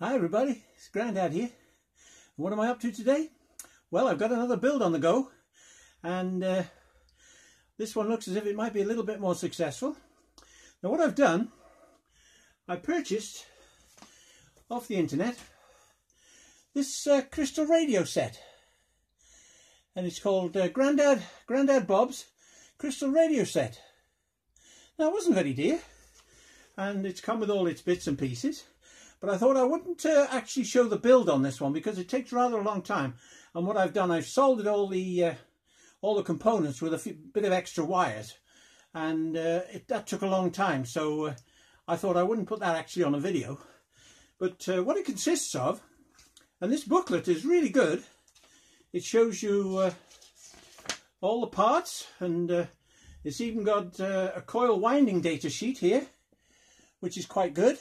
Hi everybody, it's Grandad here. What am I up to today? Well, I've got another build on the go and uh, this one looks as if it might be a little bit more successful. Now what I've done, I purchased off the internet this uh, crystal radio set and it's called uh, Grandad, Grandad Bob's crystal radio set. Now it wasn't very dear and it's come with all its bits and pieces but I thought I wouldn't uh, actually show the build on this one because it takes rather a long time. And what I've done, I've soldered all the uh, all the components with a few, bit of extra wires. And uh, it, that took a long time. So uh, I thought I wouldn't put that actually on a video. But uh, what it consists of, and this booklet is really good. It shows you uh, all the parts and it's even got a coil winding data sheet here, which is quite good.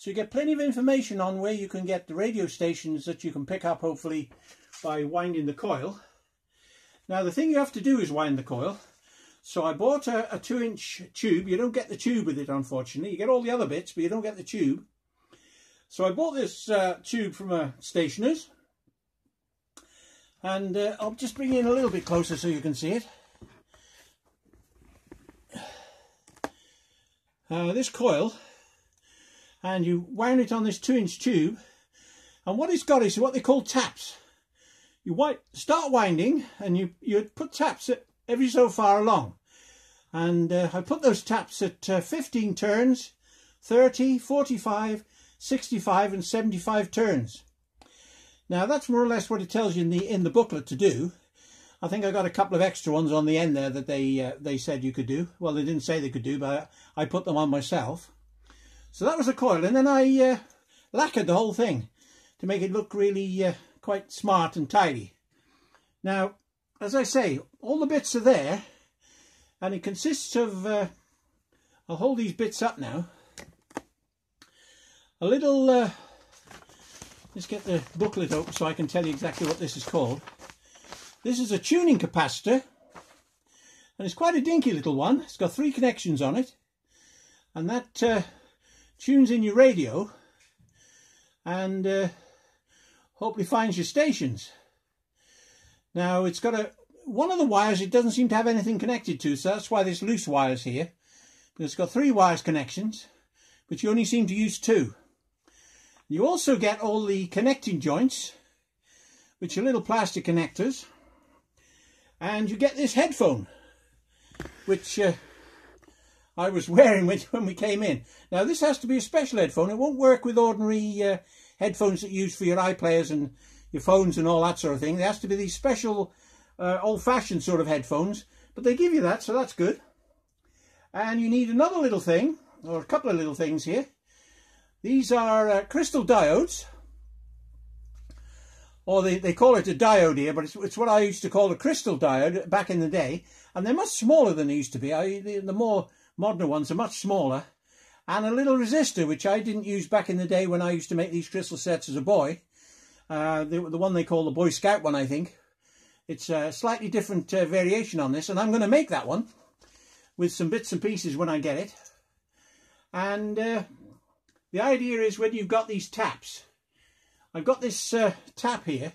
So you get plenty of information on where you can get the radio stations that you can pick up hopefully by winding the coil. Now the thing you have to do is wind the coil. So I bought a, a two inch tube. You don't get the tube with it unfortunately. You get all the other bits but you don't get the tube. So I bought this uh, tube from a stationer's. And uh, I'll just bring it in a little bit closer so you can see it. Uh, this coil and you wound it on this two inch tube. And what it's got is what they call taps. You start winding and you you put taps every so far along. And uh, I put those taps at uh, 15 turns 30 45 65 and 75 turns. Now that's more or less what it tells you in the in the booklet to do. I think I got a couple of extra ones on the end there that they uh, they said you could do. Well they didn't say they could do but I put them on myself so that was the coil and then I uh, lacquered the whole thing to make it look really uh, quite smart and tidy. Now, as I say, all the bits are there and it consists of, uh, I'll hold these bits up now, a little, uh, let's get the booklet open so I can tell you exactly what this is called. This is a tuning capacitor and it's quite a dinky little one. It's got three connections on it and that uh, tunes in your radio and uh, hopefully finds your stations. Now it's got a one of the wires it doesn't seem to have anything connected to so that's why there's loose wires here. But it's got three wires connections but you only seem to use two. You also get all the connecting joints which are little plastic connectors and you get this headphone which uh, I was wearing when we came in. Now this has to be a special headphone. It won't work with ordinary uh, headphones that you use for your iPlayers and your phones and all that sort of thing. There has to be these special uh, old-fashioned sort of headphones. But they give you that, so that's good. And you need another little thing, or a couple of little things here. These are uh, crystal diodes. Or they, they call it a diode here, but it's, it's what I used to call a crystal diode back in the day. And they're much smaller than they used to be. I, the, the more modern ones are much smaller and a little resistor which I didn't use back in the day when I used to make these crystal sets as a boy. Uh, the, the one they call the Boy Scout one I think. It's a slightly different uh, variation on this and I'm going to make that one with some bits and pieces when I get it. And uh, the idea is when you've got these taps I've got this uh, tap here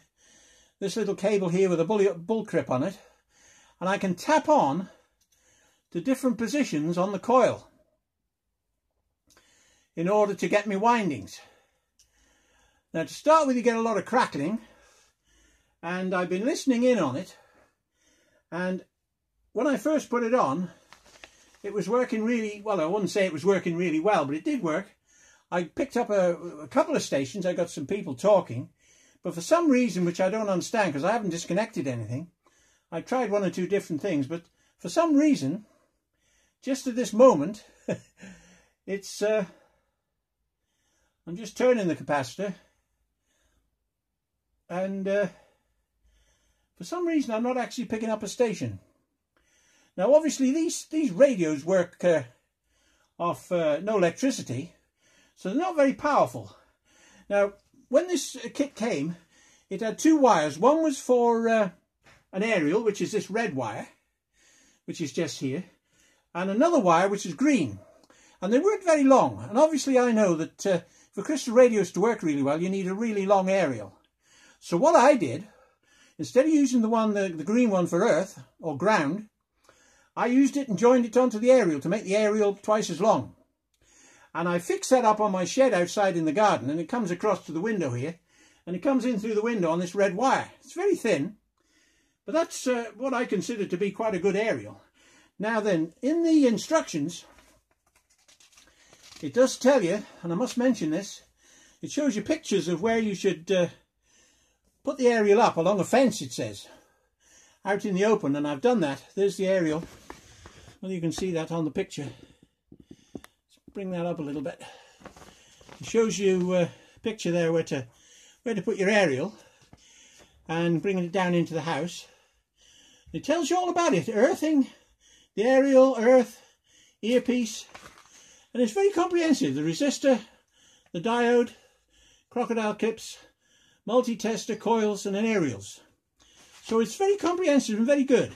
this little cable here with a bull, bull on it and I can tap on to different positions on the coil in order to get me windings. Now to start with you get a lot of crackling and I've been listening in on it and when I first put it on it was working really well I wouldn't say it was working really well but it did work I picked up a, a couple of stations I got some people talking but for some reason which I don't understand because I haven't disconnected anything I tried one or two different things but for some reason just at this moment, it's, uh, I'm just turning the capacitor and uh, for some reason I'm not actually picking up a station. Now obviously these, these radios work uh, off uh, no electricity, so they're not very powerful. Now when this kit came, it had two wires. One was for uh, an aerial, which is this red wire, which is just here and another wire which is green. And they weren't very long. And obviously I know that uh, for crystal radios to work really well, you need a really long aerial. So what I did, instead of using the one, the, the green one for earth or ground, I used it and joined it onto the aerial to make the aerial twice as long. And I fixed that up on my shed outside in the garden and it comes across to the window here and it comes in through the window on this red wire. It's very thin, but that's uh, what I consider to be quite a good aerial. Now then, in the instructions, it does tell you, and I must mention this, it shows you pictures of where you should uh, put the aerial up along a fence, it says, out in the open, and I've done that. There's the aerial. Well, you can see that on the picture. Let's bring that up a little bit. It shows you uh, a picture there where to where to put your aerial and bringing it down into the house. It tells you all about it. Earthing, the aerial, earth, earpiece, and it's very comprehensive. The resistor, the diode, crocodile clips, multi-tester, coils and aerials. So it's very comprehensive and very good.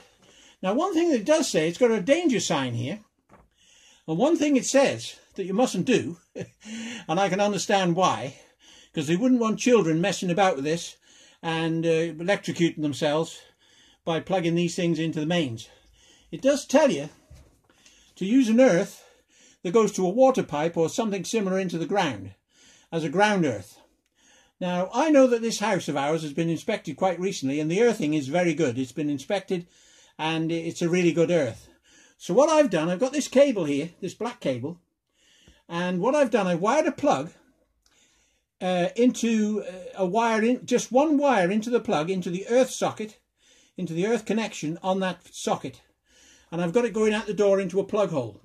Now one thing that it does say, it's got a danger sign here. And one thing it says that you mustn't do, and I can understand why, because they wouldn't want children messing about with this and uh, electrocuting themselves by plugging these things into the mains. It does tell you to use an earth that goes to a water pipe or something similar into the ground as a ground earth. Now, I know that this house of ours has been inspected quite recently and the earthing is very good. It's been inspected and it's a really good earth. So what I've done, I've got this cable here, this black cable, and what I've done, I've wired a plug uh, into uh, a wire, in, just one wire into the plug, into the earth socket, into the earth connection on that socket. And I've got it going out the door into a plug hole.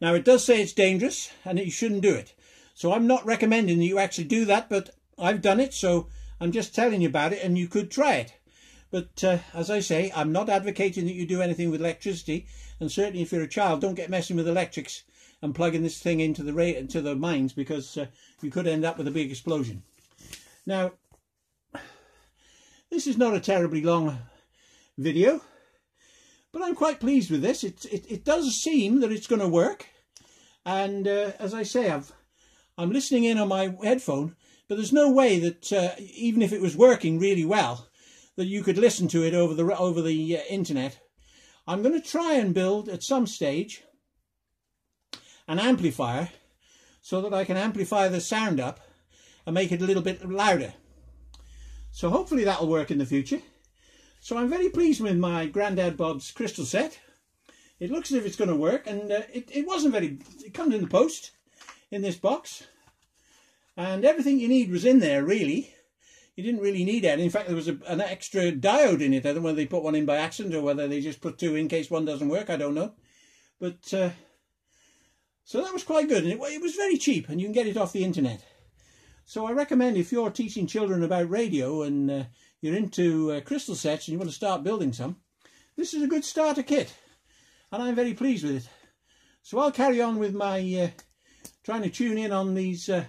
Now it does say it's dangerous and that you shouldn't do it. So I'm not recommending that you actually do that, but I've done it, so I'm just telling you about it and you could try it. But uh, as I say, I'm not advocating that you do anything with electricity, and certainly if you're a child, don't get messing with electrics and plugging this thing into the into the mines because uh, you could end up with a big explosion. Now, this is not a terribly long video, but I'm quite pleased with this. It, it, it does seem that it's going to work. And uh, as I say, I've, I'm listening in on my headphone, but there's no way that uh, even if it was working really well, that you could listen to it over the, over the uh, internet. I'm going to try and build at some stage an amplifier so that I can amplify the sound up and make it a little bit louder. So hopefully that'll work in the future. So I'm very pleased with my Grandad Bob's crystal set. It looks as if it's going to work and uh, it, it wasn't very, it comes in the post in this box. And everything you need was in there really. You didn't really need any. In fact, there was a, an extra diode in it. I don't know whether they put one in by accident or whether they just put two in case one doesn't work. I don't know. But uh, so that was quite good and it, it was very cheap and you can get it off the internet. So I recommend if you're teaching children about radio and uh, you're into uh, crystal sets and you want to start building some, this is a good starter kit and I'm very pleased with it. So I'll carry on with my uh, trying to tune in on these uh,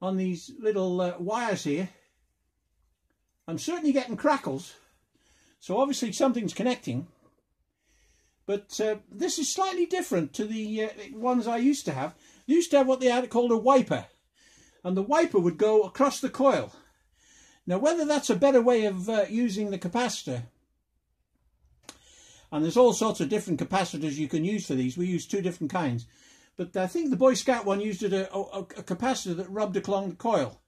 on these little uh, wires here. I'm certainly getting crackles, so obviously something's connecting. But uh, this is slightly different to the ones I used to have. I used to have what they had called a wiper. And the wiper would go across the coil. Now whether that's a better way of uh, using the capacitor. And there's all sorts of different capacitors you can use for these. We use two different kinds. But I think the Boy Scout one used it a, a, a capacitor that rubbed along the coil.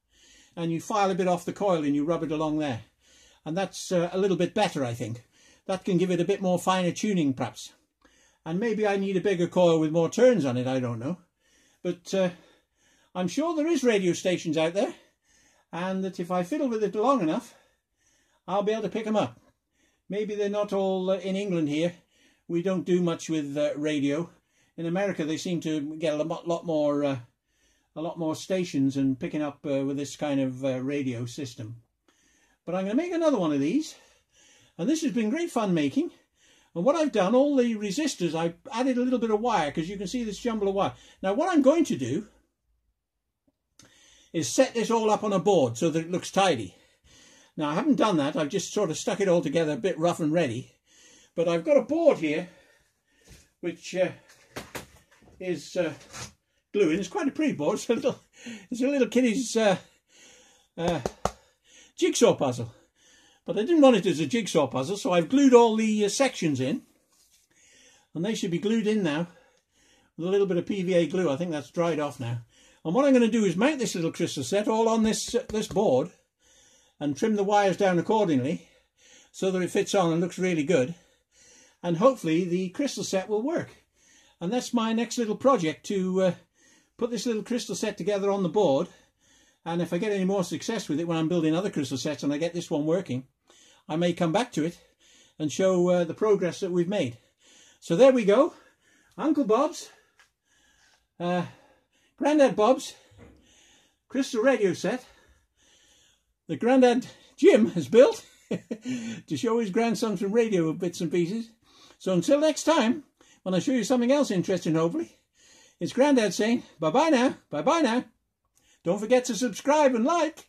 And you file a bit off the coil and you rub it along there. And that's uh, a little bit better, I think that can give it a bit more finer tuning perhaps. And maybe I need a bigger coil with more turns on it, I don't know. But uh, I'm sure there is radio stations out there and that if I fiddle with it long enough, I'll be able to pick them up. Maybe they're not all uh, in England here. We don't do much with uh, radio. In America, they seem to get a lot, more, uh, a lot more stations and picking up uh, with this kind of uh, radio system. But I'm going to make another one of these and this has been great fun making. And what I've done, all the resistors, I've added a little bit of wire because you can see this jumble of wire. Now what I'm going to do is set this all up on a board so that it looks tidy. Now I haven't done that, I've just sort of stuck it all together a bit rough and ready. But I've got a board here which uh, is uh, gluing. It's quite a pretty board. It's a little, it's a little kiddie's uh, uh, jigsaw puzzle. But I didn't want it as a jigsaw puzzle, so I've glued all the uh, sections in. And they should be glued in now with a little bit of PVA glue. I think that's dried off now. And what I'm going to do is mount this little crystal set all on this, uh, this board and trim the wires down accordingly so that it fits on and looks really good. And hopefully the crystal set will work. And that's my next little project to uh, put this little crystal set together on the board. And if I get any more success with it when I'm building other crystal sets and I get this one working, I may come back to it and show uh, the progress that we've made. So there we go. Uncle Bob's, uh, Grandad Bob's crystal radio set. that Grandad Jim has built to show his grandson some radio bits and pieces. So until next time, when I show you something else interesting, hopefully, it's Grandad saying bye-bye now, bye-bye now. Don't forget to subscribe and like.